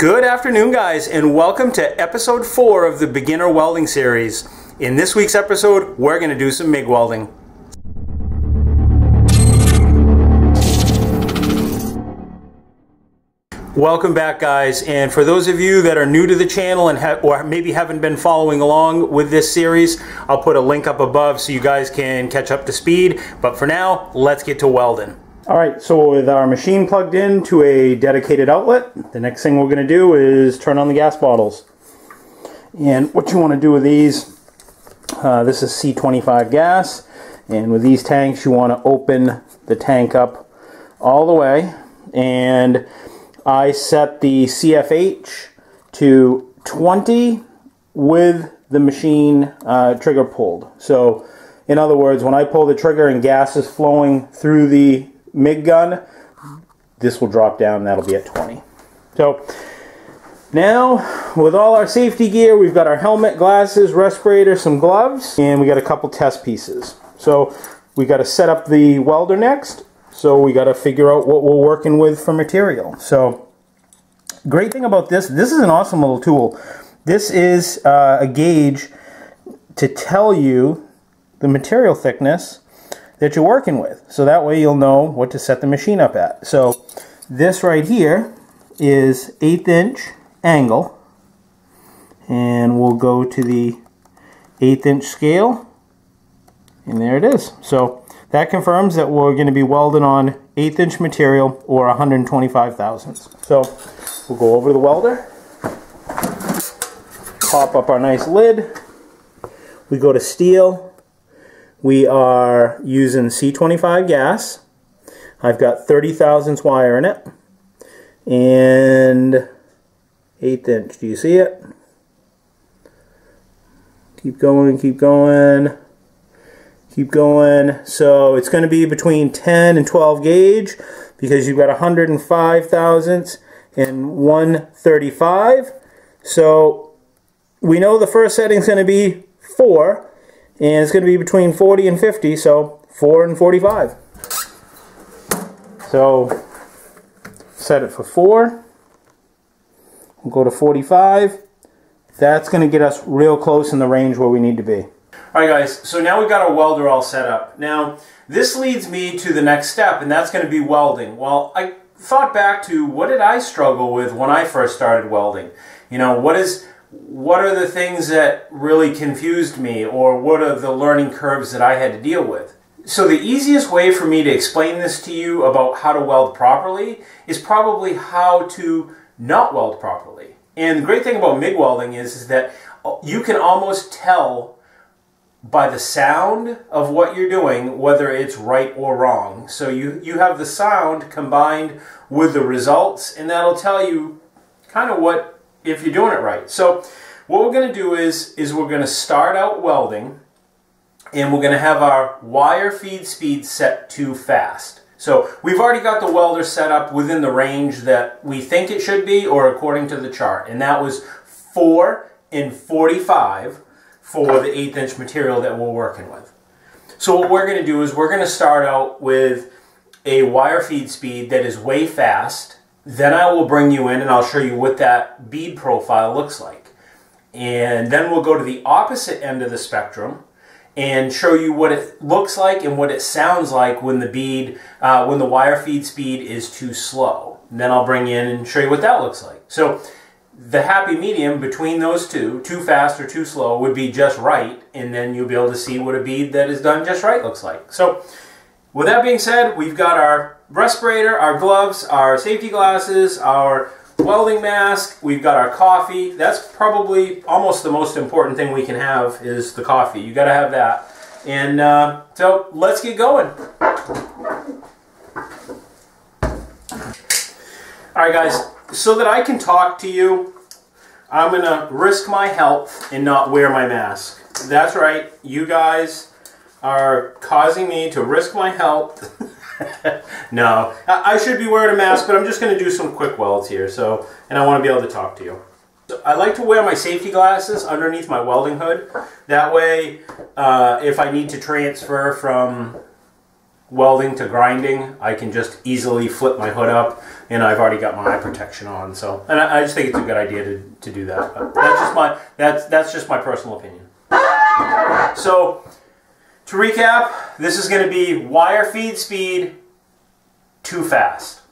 Good afternoon, guys, and welcome to episode four of the beginner welding series. In this week's episode, we're going to do some MIG welding. Welcome back, guys. And for those of you that are new to the channel and or maybe haven't been following along with this series, I'll put a link up above so you guys can catch up to speed. But for now, let's get to welding. All right, so with our machine plugged in to a dedicated outlet, the next thing we're going to do is turn on the gas bottles. And what you want to do with these, uh, this is C25 gas, and with these tanks, you want to open the tank up all the way and I set the CFH to 20 with the machine uh, trigger pulled. So, in other words, when I pull the trigger and gas is flowing through the MIG gun, this will drop down and that'll be at 20. So, now, with all our safety gear, we've got our helmet, glasses, respirator, some gloves, and we got a couple test pieces. So, we got to set up the welder next. So we got to figure out what we're working with for material. So great thing about this, this is an awesome little tool. This is uh, a gauge to tell you the material thickness that you're working with. So that way you'll know what to set the machine up at. So this right here is eighth inch angle. And we'll go to the eighth inch scale. And there it is. So that confirms that we're going to be welding on eighth inch material or 125 thousandths. So we'll go over to the welder, pop up our nice lid. We go to steel. We are using C25 gas. I've got 30 thousandths wire in it. And eighth inch, do you see it? Keep going, keep going. Keep going. So it's going to be between 10 and 12 gauge because you've got 105 thousandths and 135. So we know the first setting is going to be 4 and it's going to be between 40 and 50 so 4 and 45. So set it for 4. We'll go to 45. That's going to get us real close in the range where we need to be. All right, guys, so now we've got our welder all set up. Now, this leads me to the next step, and that's going to be welding. Well, I thought back to what did I struggle with when I first started welding? You know, what is what are the things that really confused me or what are the learning curves that I had to deal with? So the easiest way for me to explain this to you about how to weld properly is probably how to not weld properly. And the great thing about MIG welding is, is that uh, you can almost tell by the sound of what you're doing, whether it's right or wrong. So you, you have the sound combined with the results, and that'll tell you kind of what, if you're doing it right. So what we're going to do is, is we're going to start out welding, and we're going to have our wire feed speed set to fast. So we've already got the welder set up within the range that we think it should be, or according to the chart, and that was 4 and 45 for the eighth inch material that we're working with. So what we're going to do is we're going to start out with a wire feed speed that is way fast. Then I will bring you in and I'll show you what that bead profile looks like. And then we'll go to the opposite end of the spectrum and show you what it looks like and what it sounds like when the bead, uh, when the wire feed speed is too slow. And then I'll bring in and show you what that looks like. So the happy medium between those two, too fast or too slow, would be just right, and then you'll be able to see what a bead that is done just right looks like. So, with that being said, we've got our respirator, our gloves, our safety glasses, our welding mask, we've got our coffee. That's probably almost the most important thing we can have is the coffee. You got to have that. And uh, so, let's get going. All right, guys so that I can talk to you, I'm to risk my health and not wear my mask. That's right, you guys are causing me to risk my health. no, I should be wearing a mask, but I'm just going to do some quick welds here, so, and I want to be able to talk to you. So I like to wear my safety glasses underneath my welding hood. That way, uh, if I need to transfer from welding to grinding, I can just easily flip my hood up and I've already got my eye protection on. So, and I, I just think it's a good idea to, to do that. But that's just my, that's, that's just my personal opinion. So, to recap, this is going to be wire feed speed too fast.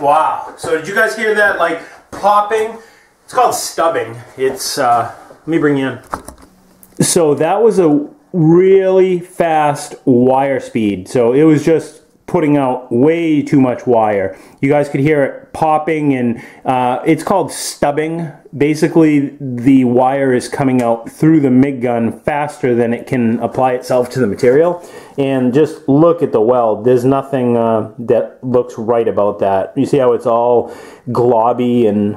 Wow. So did you guys hear that like popping? It's called stubbing. It's, uh, let me bring you in. So that was a really fast wire speed. So it was just putting out way too much wire. You guys could hear it popping and uh, it's called stubbing. Basically the wire is coming out through the MIG gun faster than it can apply itself to the material. And just look at the weld. There's nothing uh, that looks right about that. You see how it's all globby and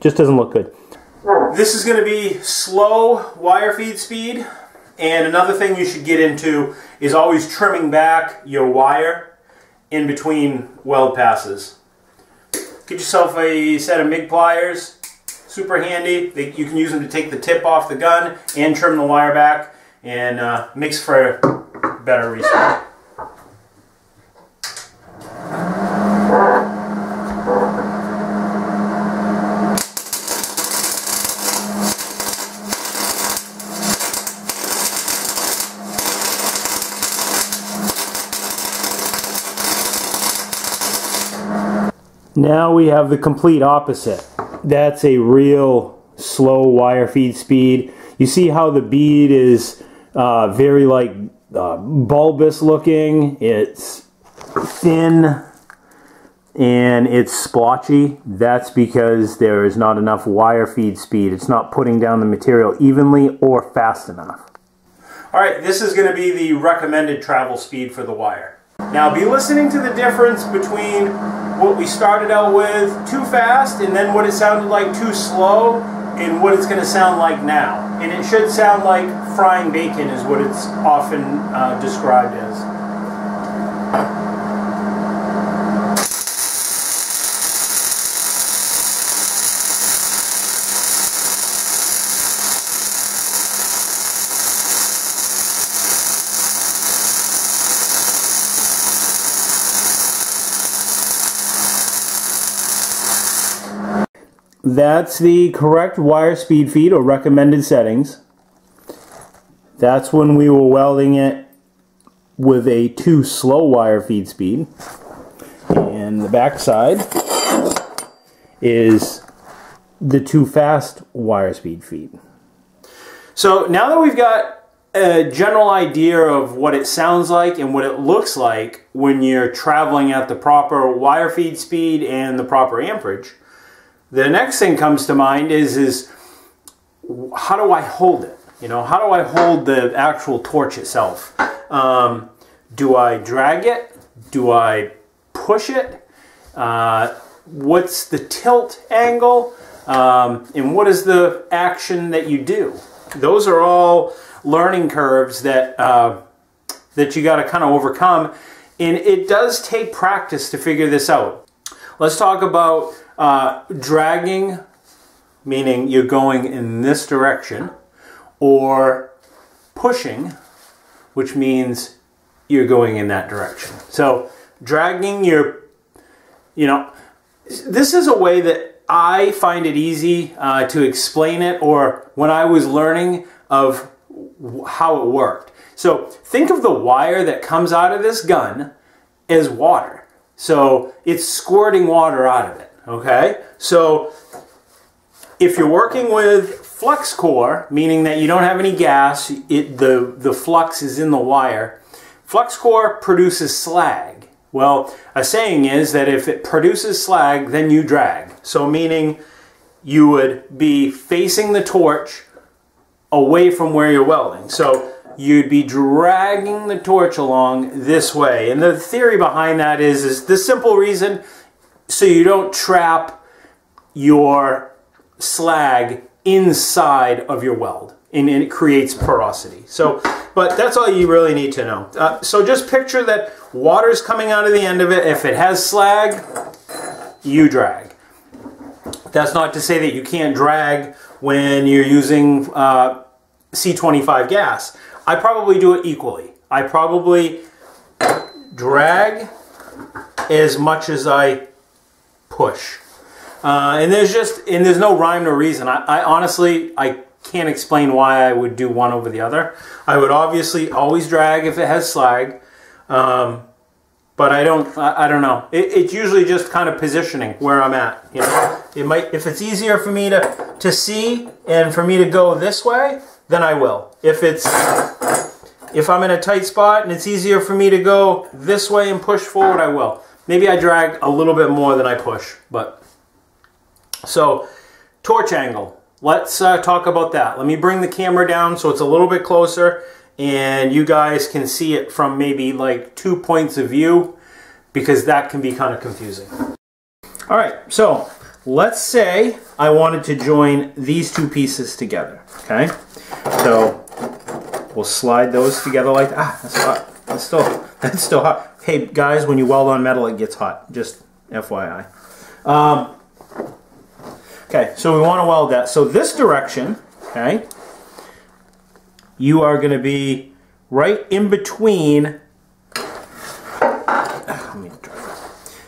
just doesn't look good. This is going to be slow wire feed speed. And another thing you should get into is always trimming back your wire in between weld passes. Get yourself a set of MIG pliers, super handy. you can use them to take the tip off the gun and trim the wire back and uh, makes for better restart. Now we have the complete opposite. That's a real slow wire feed speed. You see how the bead is uh, very like uh, bulbous looking. It's thin and it's splotchy. That's because there is not enough wire feed speed. It's not putting down the material evenly or fast enough. All right, this is going to be the recommended travel speed for the wire. Now be listening to the difference between what we started out with too fast and then what it sounded like too slow and what it's going to sound like now. And it should sound like frying bacon is what it's often uh, described as. That's the correct wire speed feed or recommended settings. That's when we were welding it with a too slow wire feed speed. And the back side is the too fast wire speed feed. So now that we've got a general idea of what it sounds like and what it looks like when you're traveling at the proper wire feed speed and the proper amperage, the next thing comes to mind is, is how do I hold it? You know, how do I hold the actual torch itself? Um, do I drag it? Do I push it? Uh, what's the tilt angle? Um, and what is the action that you do? Those are all learning curves that uh, that you got to kind of overcome, and it does take practice to figure this out. Let's talk about uh, dragging, meaning you're going in this direction, or pushing, which means you're going in that direction. So dragging your, you know, this is a way that I find it easy uh, to explain it, or when I was learning of how it worked. So think of the wire that comes out of this gun as water. So it's squirting water out of it. Okay, so if you're working with flux core, meaning that you don't have any gas, it, the, the flux is in the wire, flux core produces slag. Well, a saying is that if it produces slag, then you drag. So meaning you would be facing the torch away from where you're welding. So you'd be dragging the torch along this way. And the theory behind that is, is the simple reason so you don't trap your slag inside of your weld. and, it creates porosity. So, but that's all you really need to know. Uh, so just picture that water is coming out of the end of it. If it has slag, you drag. That's not to say that you can't drag when you're using uh, C25 gas. I probably do it equally. I probably drag as much as I push. Uh, and there's just, and there's no rhyme or reason. I, I honestly, I can't explain why I would do one over the other. I would obviously always drag if it has slag. Um, but I don't, I, I don't know. It, it's usually just kind of positioning where I'm at. You know, it might, if it's easier for me to, to see and for me to go this way, then I will. If it's, if I'm in a tight spot and it's easier for me to go this way and push forward, I will. Maybe I drag a little bit more than I push, but so torch angle. Let's uh, talk about that. Let me bring the camera down so it's a little bit closer and you guys can see it from maybe like two points of view because that can be kind of confusing. All right, so let's say I wanted to join these two pieces together, okay? So we'll slide those together like, ah, that's hot. That's still, that's still hot. Hey guys, when you weld on metal, it gets hot, just FYI. Um, okay, so we want to weld that. So this direction, okay, you are going to be right in between.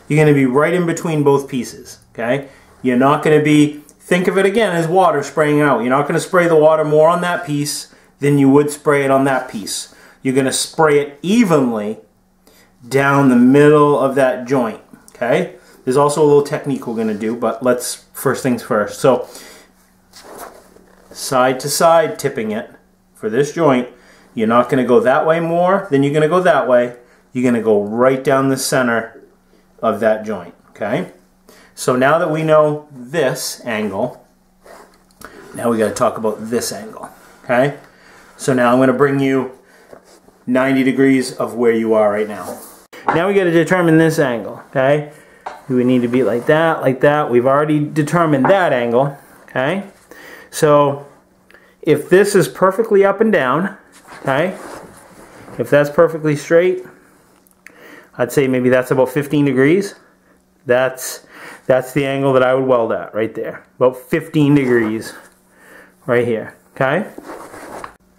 You're going to be right in between both pieces. Okay, you're not going to be. Think of it again as water spraying out. You're not going to spray the water more on that piece than you would spray it on that piece. You're going to spray it evenly down the middle of that joint. Okay. There's also a little technique we're going to do, but let's first things first. So side to side tipping it for this joint, you're not going to go that way more than you're going to go that way. You're going to go right down the center of that joint, okay? So now that we know this angle, now we got to talk about this angle, okay? So now I'm going to bring you 90 degrees of where you are right now. Now we got to determine this angle, okay? We need to be like that, like that. We've already determined that angle, okay? So if this is perfectly up and down, okay, if that's perfectly straight, I'd say maybe that's about 15 degrees. That's that's the angle that I would weld at right there. About 15 degrees right here, okay?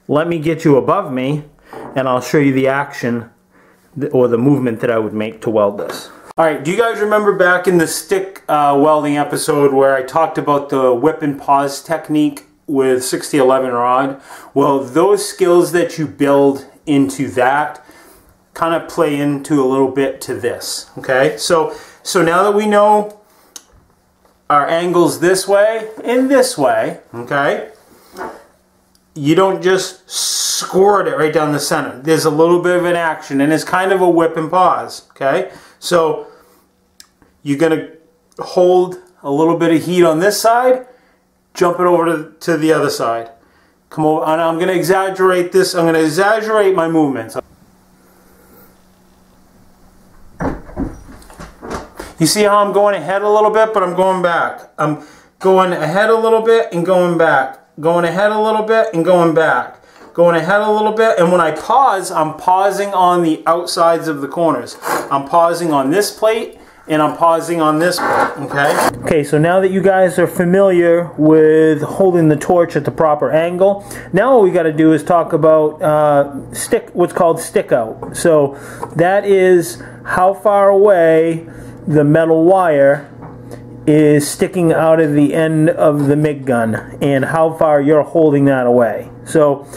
Let me get you above me and I'll show you the action or the movement that I would make to weld this. All right, do you guys remember back in the stick uh, welding episode where I talked about the whip and pause technique with 6011 rod, well, those skills that you build into that kind of play into a little bit to this, okay? So, so now that we know our angles this way and this way, okay? You don't just squirt it right down the center. There's a little bit of an action and it's kind of a whip and pause, okay? So you're gonna hold a little bit of heat on this side jump it over to, to the other side. Come over, and I'm going to exaggerate this. I'm going to exaggerate my movements. You see how I'm going ahead a little bit, but I'm going back. I'm going ahead a little bit and going back. Going ahead a little bit and going back. Going ahead a little bit, and when I pause, I'm pausing on the outsides of the corners. I'm pausing on this plate and I'm pausing on this part, okay? Okay, so now that you guys are familiar with holding the torch at the proper angle, now what we got to do is talk about uh, stick, what's called stick out. So that is how far away the metal wire is sticking out of the end of the MIG gun and how far you're holding that away. So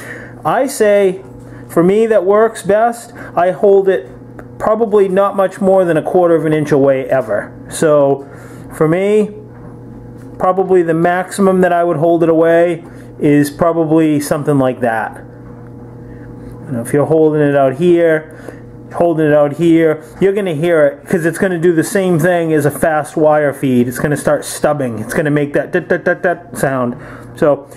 I say, for me that works best, I hold it probably not much more than a quarter of an inch away ever. So for me, probably the maximum that I would hold it away is probably something like that. You know, if you're holding it out here, holding it out here, you're going to hear it because it's going to do the same thing as a fast wire feed. It's going to start stubbing. It's going to make that sound. So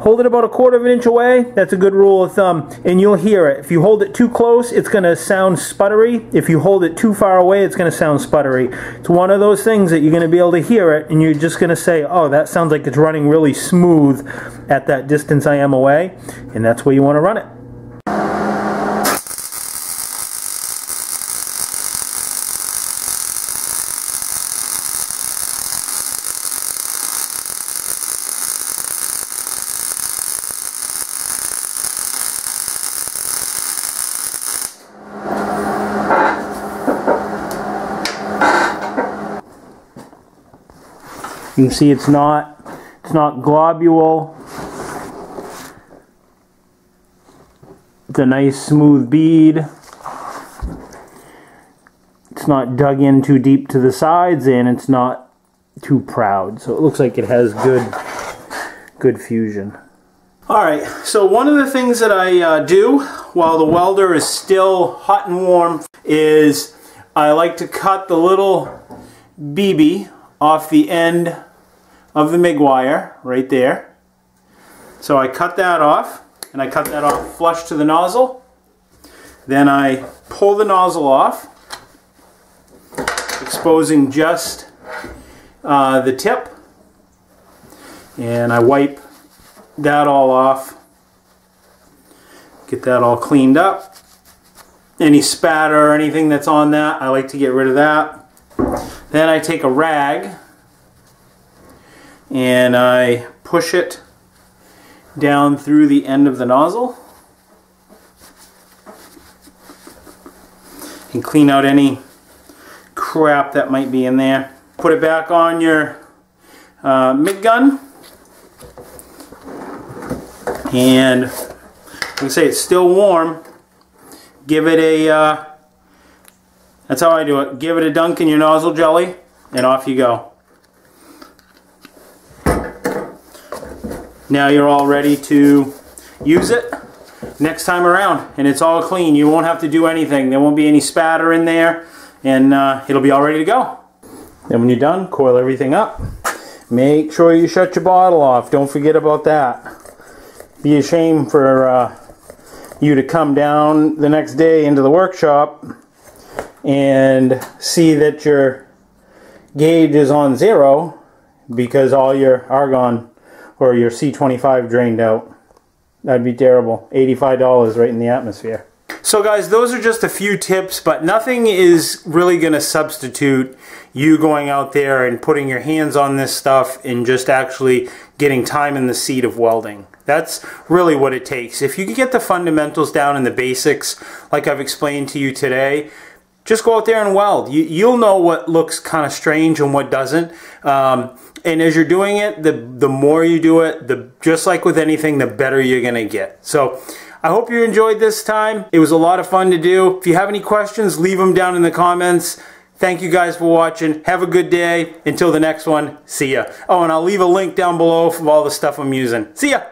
hold it about a quarter of an inch away. That's a good rule of thumb, and you'll hear it. If you hold it too close, it's going to sound sputtery. If you hold it too far away, it's going to sound sputtery. It's one of those things that you're going to be able to hear it, and you're just going to say, oh, that sounds like it's running really smooth at that distance I am away, and that's where you want to run it. You can see it's not it's not globule. It's a nice smooth bead. It's not dug in too deep to the sides and it's not too proud. So it looks like it has good good fusion. Alright, so one of the things that I uh, do while the welder is still hot and warm is I like to cut the little BB off the end of the MIG wire right there. So I cut that off and I cut that off flush to the nozzle. Then I pull the nozzle off, exposing just uh, the tip. And I wipe that all off. Get that all cleaned up. Any spatter or anything that's on that, I like to get rid of that. Then I take a rag and I push it down through the end of the nozzle and clean out any crap that might be in there. Put it back on your uh, MIG gun and like I say it's still warm give it a uh, that's how I do it. Give it a dunk in your nozzle jelly and off you go. Now you're all ready to use it next time around and it's all clean. You won't have to do anything. There won't be any spatter in there and uh, it'll be all ready to go. Then when you're done, coil everything up. Make sure you shut your bottle off. Don't forget about that. Be a shame for uh, you to come down the next day into the workshop and see that your gauge is on zero because all your argon or your C25 drained out. That'd be terrible. $85 right in the atmosphere. So guys, those are just a few tips, but nothing is really going to substitute you going out there and putting your hands on this stuff and just actually getting time in the seat of welding. That's really what it takes. If you can get the fundamentals down and the basics, like I've explained to you today, just go out there and weld. You, will know what looks kind of strange and what doesn't. Um, and as you're doing it, the, the more you do it, the just like with anything, the better you're going to get. So I hope you enjoyed this time. It was a lot of fun to do. If you have any questions, leave them down in the comments. Thank you guys for watching. Have a good day. Until the next one, see ya. Oh, and I'll leave a link down below of all the stuff I'm using. See ya.